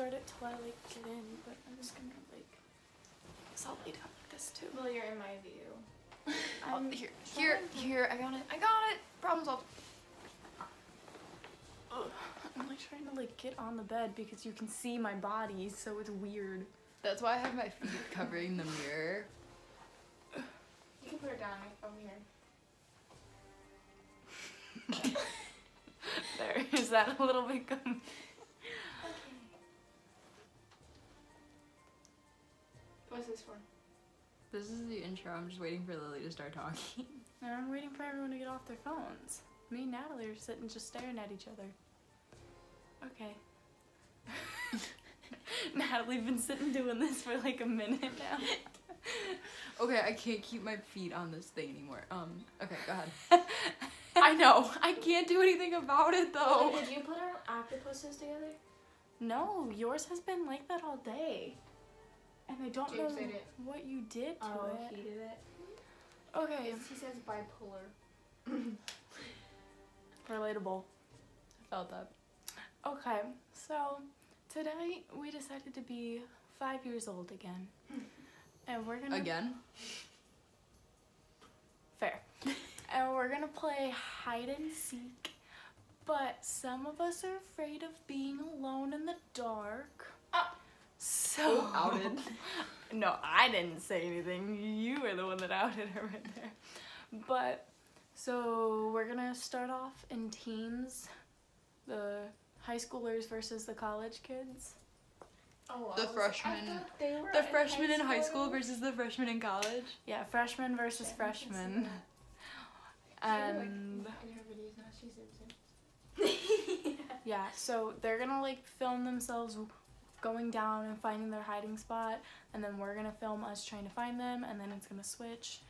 start it till I like get in, but I'm just gonna like. So I'll lay down like this too. Well, you're in my view. Oh, I'm here, here, here. I got it. I got it. Problem solved. Ugh. I'm like trying to like get on the bed because you can see my body, so it's weird. That's why I have my feet covering the mirror. You can put it down over here. There, is that a little bit gum? What's this for? This is the intro. I'm just waiting for Lilly to start talking. And I'm waiting for everyone to get off their phones. Me and Natalie are sitting just staring at each other. Okay. Natalie's been sitting doing this for like a minute now. Okay, I can't keep my feet on this thing anymore. Um, okay, go ahead. I know. I can't do anything about it though. Did you put our octopuses together? No, yours has been like that all day. And I don't James know what you did to Oh, it. he did it. Okay, He says bipolar. relatable. I felt that. Okay, so today we decided to be five years old again. And we're gonna Again? fair. and we're gonna play hide and seek. But some of us are afraid of being alone in the dark. So outed. no, I didn't say anything. You were the one that outed her right there. But so we're gonna start off in teams, the high schoolers versus the college kids. Oh, The freshmen- I thought they were The freshmen in high school school. versus the freshmen in college. Yeah, freshmen versus I can see freshmen. that. She, like, And in her videos now, she zooms in. yeah, so they're gonna like film themselves going down and finding their hiding spot, and then we're gonna film us trying to find them, and then it's gonna switch.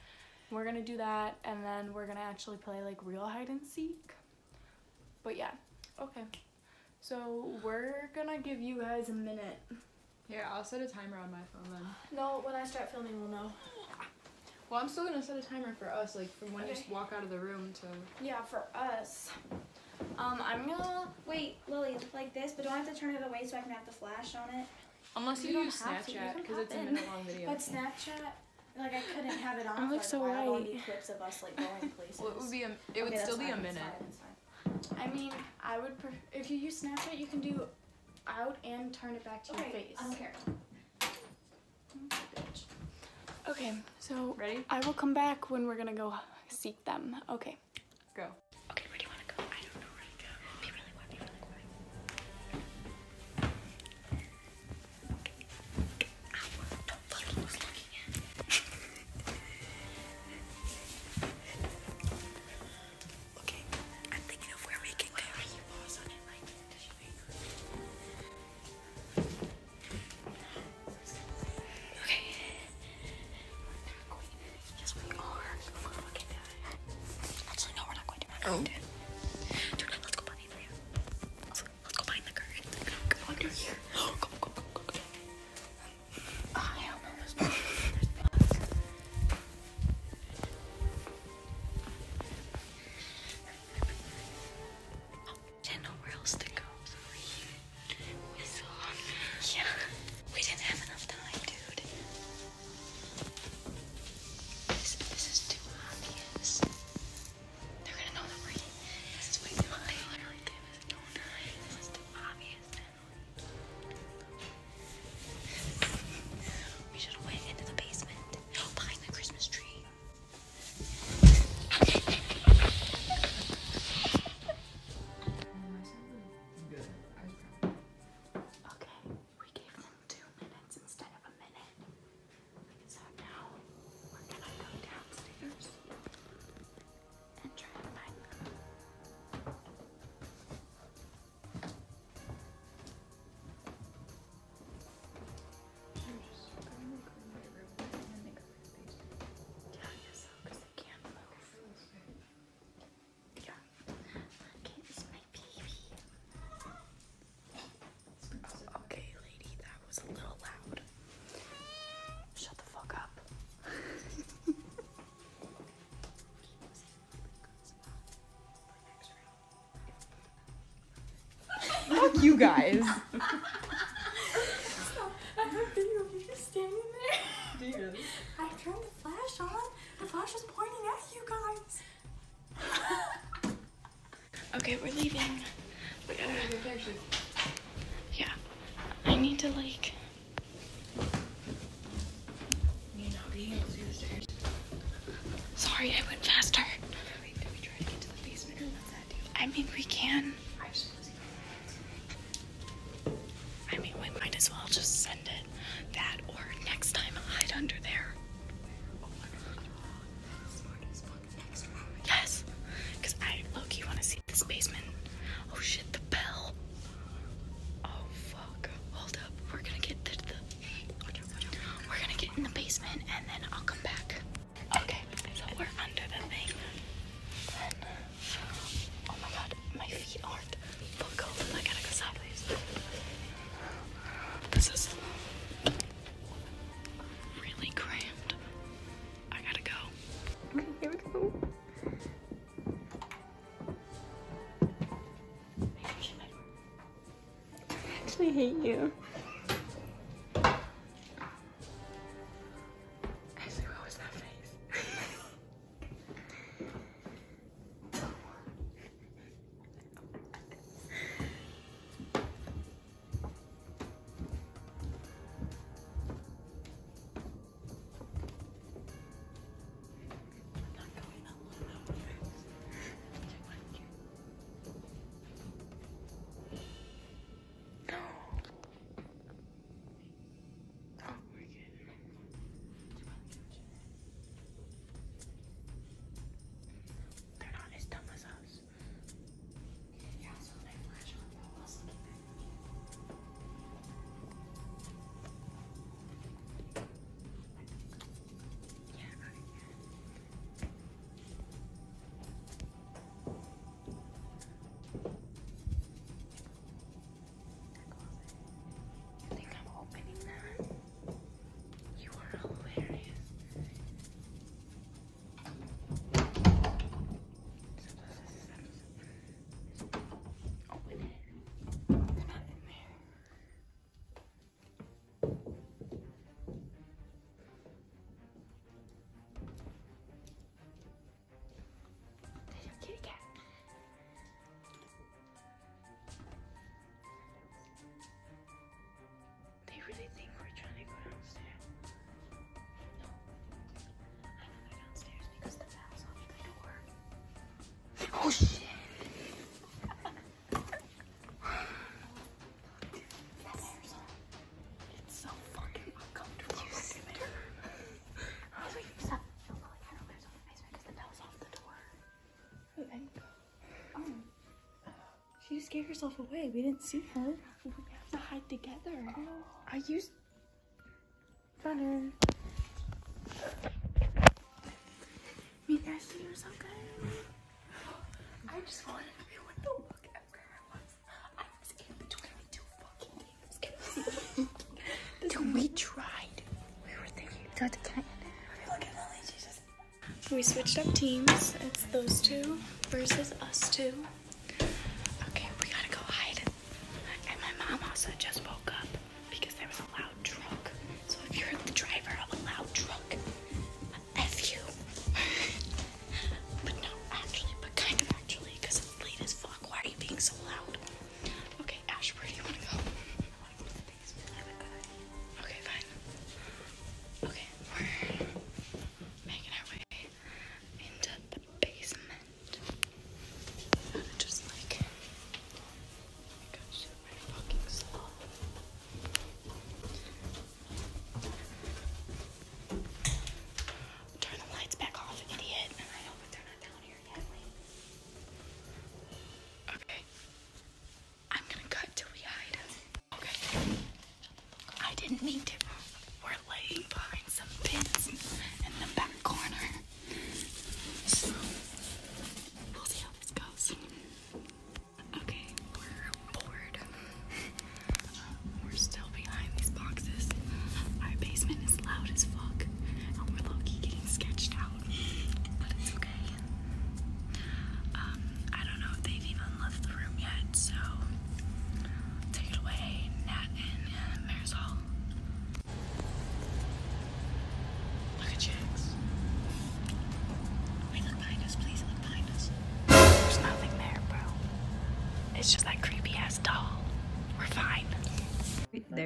We're gonna do that, and then we're gonna actually play like real hide and seek. But yeah, okay. So we're gonna give you guys a minute. Here, I'll set a timer on my phone then. No, when I start filming, we'll know. Well, I'm still gonna set a timer for us, like from when you Okay. just walk out of the room to. Yeah, for us. Um, I'm gonna wait, Lilly, like this, but don't I have to turn it away so I can have the flash on it? Unless You you, use have to, you Snapchat, because it's a minute long video. But Snapchat, like I couldn't have it on I look so would white. be clips of us like going places. well, it would be a, it Okay, would still be a fine, minute. fine, that's fine. I mean, I would if you use Snapchat, you can do out and turn it back to your Okay, face. I don't care. Okay, so Ready? I will come back when we're gonna go seek them. Okay. Go. Let's go behind there. Let's go behind the curtain. Go under here. you guys. hate you. You scared yourself away. We didn't see her. We have to hide together. Oh. I used. Found her. Meet Ashley, you're so good. I just wanted to be with the look at where I was. I was in between the two fucking games. Dude, we tried. We were thinking. Dad, can I Look at Lilly, she just. We switched up teams. It's those two versus us two. also just for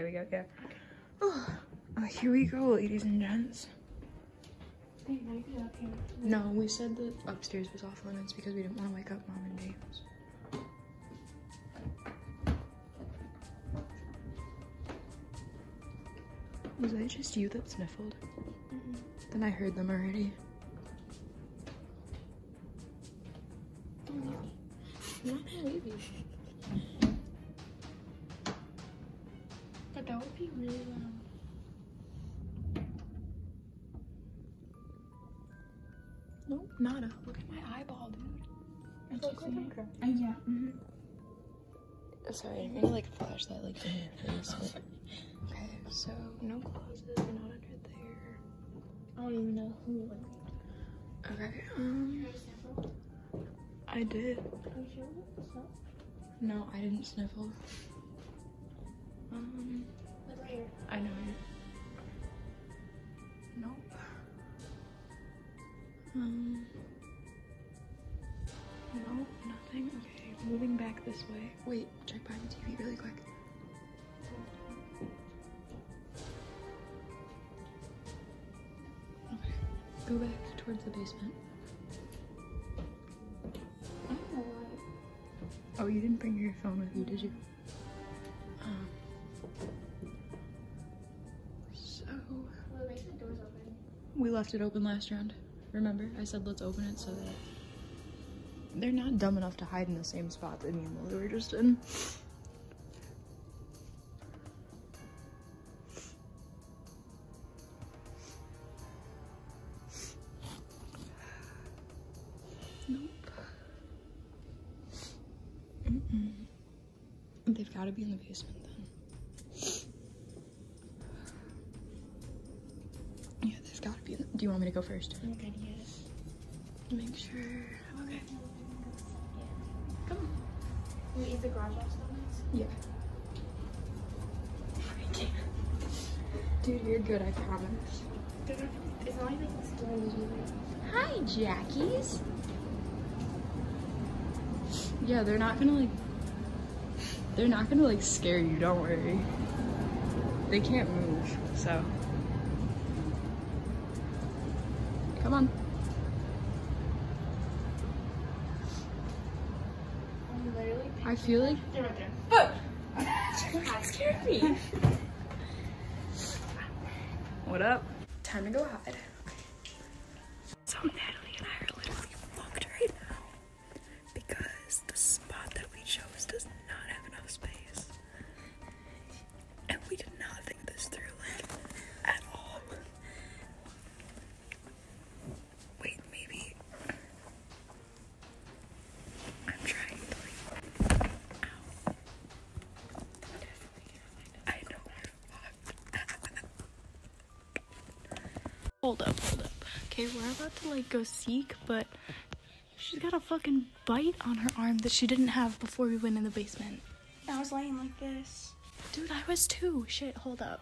There we go. Yeah. Oh, oh, here we go, ladies and gents. No, we said that upstairs was off limits because we didn't want to wake up mom and James. Was that just you that sniffled? Then I heard them already. But that would be really loud. Nope, nada. Look at my eyeball, dude. It's like a yeah. Mm-hmm. Sorry, I'm gonna like flash that like in your face. but- Okay, so no closets, we're not under there. I don't even know who like. Okay, um, I did. No, I didn't sniffle. Um, I know. Nope. Um. Nope, nothing. Okay, moving back this way. Wait, check behind the TV really quick. Okay, go back towards the basement. Oh, you didn't bring your phone with you, did you? Left it open last round. Remember? I said let's open it so that they're not dumb enough to hide in the same spot that me and Lilly were just in. Do you want me to go first? Okay, yes. Make sure. Okay. We eat the garage donuts. Yeah. Dude, you're good, I promise. It's not even scary. Hi, Jackies. Yeah, they're not gonna like. They're not gonna like scare you, don't worry. They can't move, so. I feel like. They're right there. But that scared me. What up? Time to go hide. So Natalie Hold up, hold up. Okay, we're about to like go seek, but she's got a fucking bite on her arm that she didn't have before we went in the basement. I was laying like this. Dude, I was too. Shit, hold up.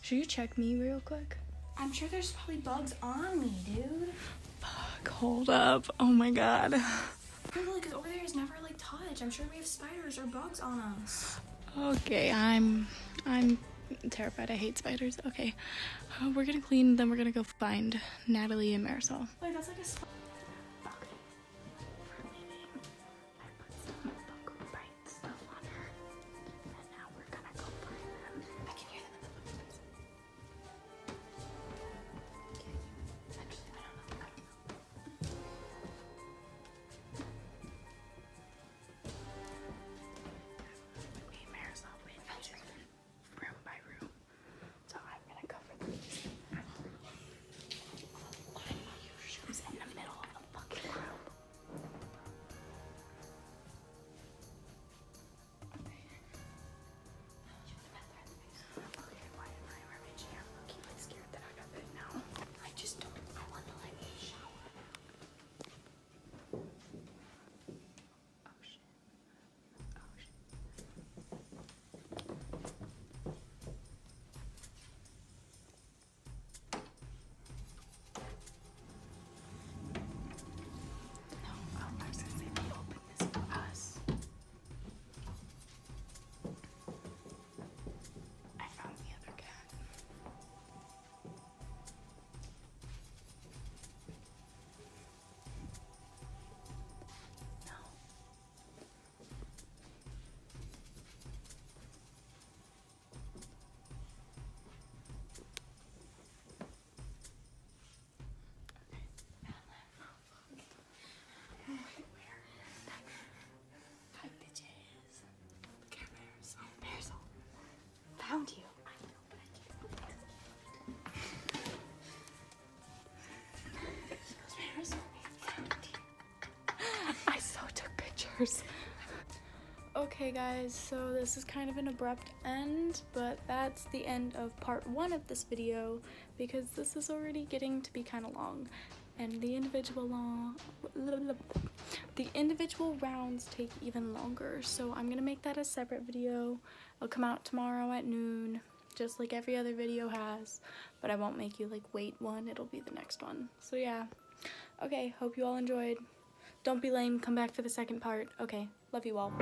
Should you check me real quick? I'm sure there's probably bugs on me, dude. Fuck, hold up. Oh my god. Probably because over there is never like touch. I'm sure we have spiders or bugs on us. Okay, I'm I'm terrified. I hate spiders. Okay. Uh, we're gonna clean, then we're gonna go find Natalie and Marisol. Wait, that's like a pictures. Okay, guys, so this is kind of an abrupt end, but that's the end of part one of this video because this is already getting to be kind of long, and the individual long, the individual rounds take even longer. So I'm gonna make that a separate video. It'll come out tomorrow at noon, just like every other video has, but I won't make you like wait one. It'll be the next one. So yeah. Okay, hope you all enjoyed. Don't be lame, come back for the second part. Okay, love you all.